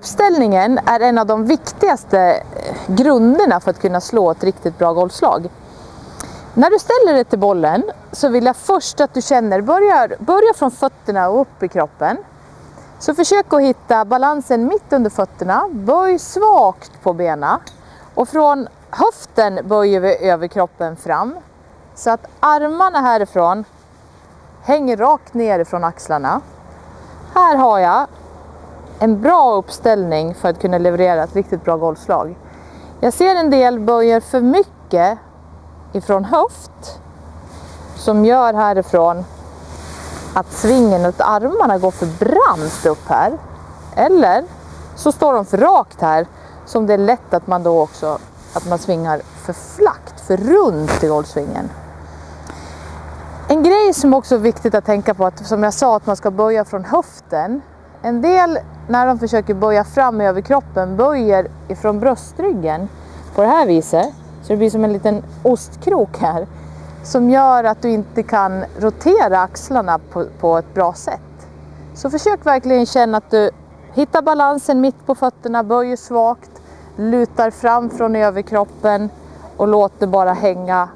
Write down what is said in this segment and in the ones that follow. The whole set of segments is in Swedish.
Uppställningen är en av de viktigaste eh, grunderna för att kunna slå ett riktigt bra golfslag. När du ställer dig till bollen så vill jag först att du känner, börja, börja från fötterna och upp i kroppen. Så försök att hitta balansen mitt under fötterna, böj svagt på benen och från höften böjer vi över kroppen fram så att armarna härifrån hänger rakt ner från axlarna. Här har jag en bra uppställning för att kunna leverera ett riktigt bra golfslag. Jag ser en del böjer för mycket ifrån höft som gör härifrån att svingen och armarna går för brant upp här. Eller så står de för rakt här som det är lätt att man då också att man svingar för flackt, för runt i golfsvingen. En grej som också är viktigt att tänka på, att, som jag sa, att man ska böja från höften. En del, när de försöker böja fram över kroppen, böjer ifrån bröstryggen på det här viset. Så det blir som en liten ostkrok här. Som gör att du inte kan rotera axlarna på, på ett bra sätt. Så försök verkligen känna att du hittar balansen mitt på fötterna, böjer svagt, lutar fram från överkroppen och låter bara hänga,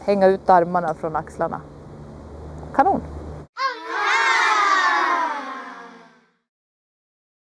hänga ut armarna från axlarna. Kanon!